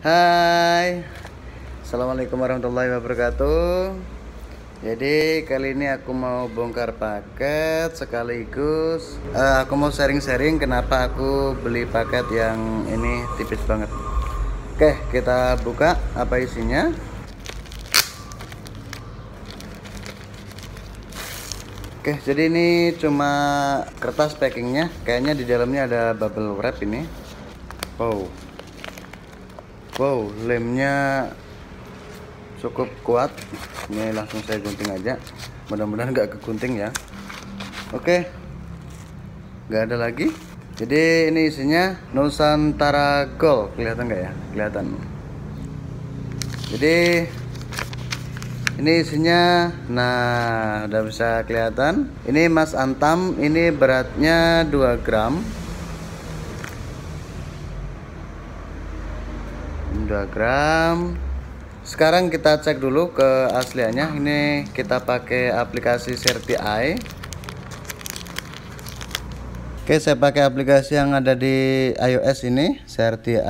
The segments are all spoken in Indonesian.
Hai. Assalamualaikum warahmatullahi wabarakatuh. Jadi kali ini aku mau bongkar paket sekaligus uh, Aku mau sharing-sharing kenapa aku beli paket yang ini tipis banget. Oke kita buka apa isinya. Oke, jadi ini cuma kertas packingnya. Kayaknya di dalamnya ada bubble wrap ini. Wow, wow, lemnya cukup kuat. Ini langsung saya gunting aja. Mudah-mudahan nggak kegunting ya. Oke, nggak ada lagi. Jadi ini isinya Nusantara Gold. Kelihatan nggak ya? Kelihatan. Jadi ini isinya nah udah bisa kelihatan ini emas antam ini beratnya 2 gram 2 gram sekarang kita cek dulu ke asliannya. Ini kita pakai aplikasi Certi Oke saya pakai aplikasi yang ada di iOS ini Certi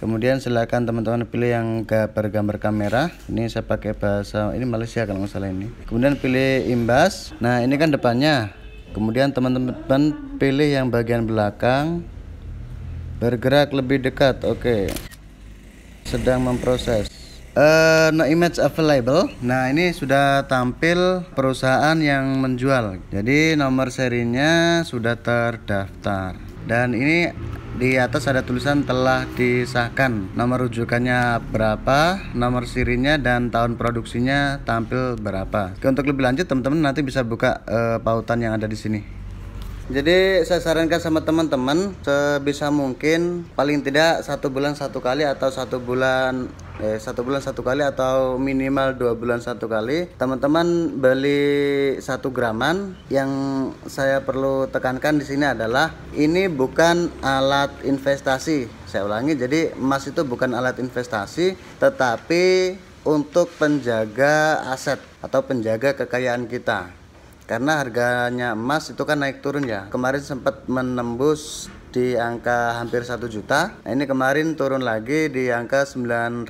kemudian silakan teman-teman pilih yang bergambar kamera. Ini saya pakai bahasa ini Malaysia kalau nggak salah ini. Kemudian pilih imbas. Nah ini kan depannya. Kemudian teman-teman pilih yang bagian belakang. Bergerak lebih dekat oke. okay. Sedang memproses. Uh, no image available. Nah ini sudah tampil perusahaan yang menjual. Jadi nomor serinya sudah terdaftar. Dan ini di atas ada tulisan telah disahkan. Nomor rujukannya berapa nomor sirinya dan tahun produksinya tampil berapa. Oke, untuk lebih lanjut teman-teman nanti bisa buka uh, pautan yang ada di sini jadi saya sarankan sama teman-teman sebisa mungkin paling tidak satu bulan satu kali atau satu bulan eh, satu bulan satu kali atau minimal dua bulan satu kali. Teman-teman beli satu graman. Yang saya perlu tekankan di sini adalah ini bukan alat investasi. Saya ulangi jadi emas itu bukan alat investasi tetapi untuk penjaga aset atau penjaga kekayaan kita karena harganya emas itu kan naik turun ya kemarin sempat menembus di angka hampir satu juta. Nah, ini kemarin turun lagi di angka 950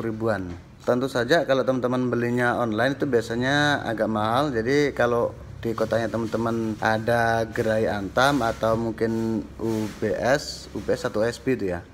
ribuan. Tentu saja kalau teman-teman belinya online itu biasanya agak mahal. Jadi kalau di kotanya teman-teman ada gerai Antam atau mungkin UBS, UBS atau SB itu ya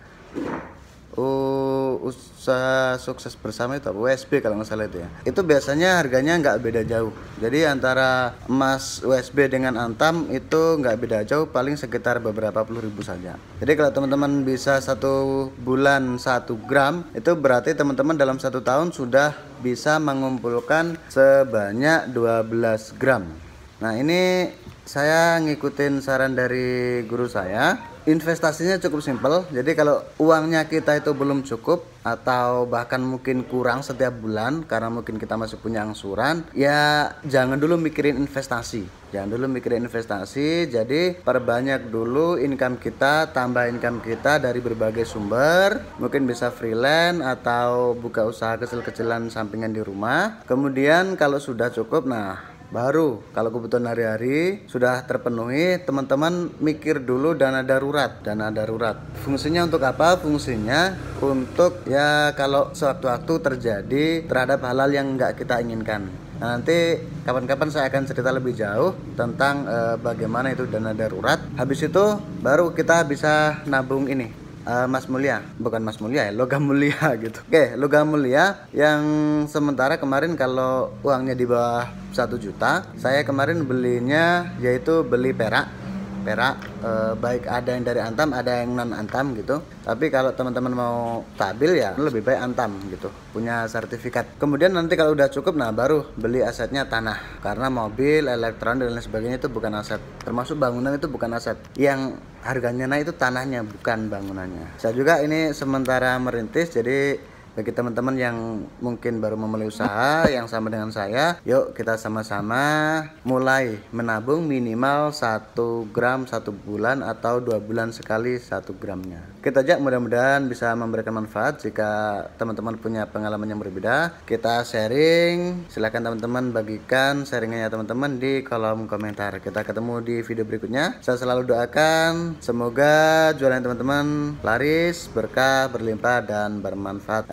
usaha sukses bersama itu apa? USB kalau nggak salah itu ya. Itu biasanya harganya nggak beda jauh. Jadi antara emas USB dengan Antam itu nggak beda jauh paling sekitar beberapa puluh ribu saja. Jadi kalau teman-teman bisa satu bulan satu gram itu berarti teman-teman dalam satu tahun sudah bisa mengumpulkan sebanyak 12 gram nah ini saya ngikutin saran dari guru saya. Investasinya cukup simpel. Jadi kalau uangnya kita itu belum cukup atau bahkan mungkin kurang setiap bulan karena mungkin kita masih punya angsuran ya jangan dulu mikirin investasi. Jangan dulu mikirin investasi. Jadi perbanyak dulu income kita tambah income kita dari berbagai sumber. Mungkin bisa freelance atau buka usaha kecil-kecilan sampingan di rumah. Kemudian kalau sudah cukup nah baru kalau kebutuhan hari-hari sudah terpenuhi teman-teman mikir dulu dana darurat. Dana darurat. Fungsinya untuk apa? Fungsinya untuk ya kalau sewaktu-waktu terjadi terhadap hal-hal yang nggak kita inginkan. Nah, nanti kapan-kapan saya akan cerita lebih jauh tentang e, bagaimana itu dana darurat. Habis itu baru kita bisa nabung ini uh, Mas Mulia, bukan Mas Mulia ya, logam mulia gitu. Oke, logam mulia yang sementara kemarin kalau uangnya di bawah satu juta, saya kemarin belinya yaitu beli perak perak e, baik ada yang dari Antam ada yang non Antam gitu. Tapi kalau teman-teman mau stabil ya lebih baik Antam gitu punya sertifikat. Kemudian nanti kalau udah cukup nah baru beli asetnya tanah. Karena mobil elektronik dan lain sebagainya itu bukan aset. Termasuk bangunan itu bukan aset. Yang harganya naik itu tanahnya bukan bangunannya. Saya juga ini sementara merintis jadi bagi teman-teman yang mungkin baru memulai usaha yang sama dengan saya yuk kita sama-sama mulai menabung minimal satu gram satu bulan atau dua bulan sekali satu gramnya. Oke kita aja mudah-mudahan bisa memberikan manfaat jika teman-teman punya pengalaman yang berbeda. Kita sharing. Silahkan teman-teman bagikan sharingnya teman-teman di kolom komentar. Kita ketemu di video berikutnya. Saya selalu doakan semoga jualan teman-teman laris berkah berlimpah dan bermanfaat